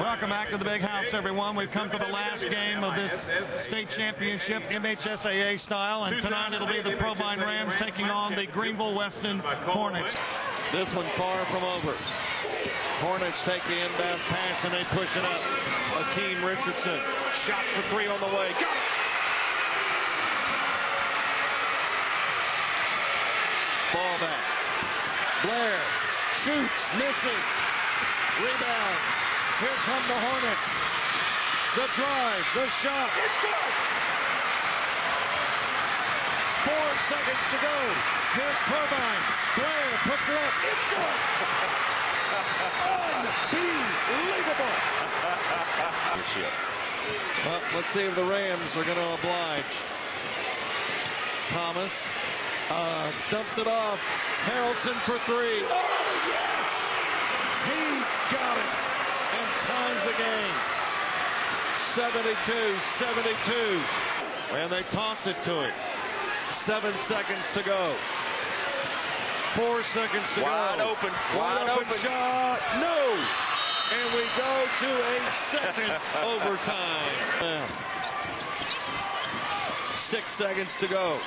Welcome back to the big house, everyone. We've come to the last game of this state championship, MHSAA style, and tonight it'll be the Provine Rams taking on the Greenville Weston Hornets. This one far from over. Hornets take the inbound pass and they push it up. Akeem Richardson, shot for three on the way. Got it! Ball back. Blair shoots, misses. Rebound. Here come the Hornets. The drive, the shot. It's good. Four seconds to go. Here's Provine. Blair puts it up. It's good. Unbelievable. well, let's see if the Rams are going to oblige. Thomas uh, dumps it off. Harrelson for three. Oh, yes! He got it and ties the game. 72 72. And they toss it to him. Seven seconds to go. Four seconds to go. Wide go. open. Wide, Wide open, open. shot. No. And we go to a second overtime. Six seconds to go.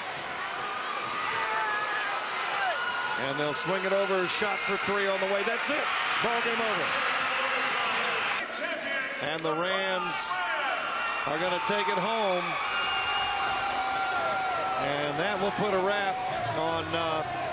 And they'll swing it over. Shot for three on the way. That's it. Ball game over. And the Rams are going to take it home. And that will put a wrap on uh,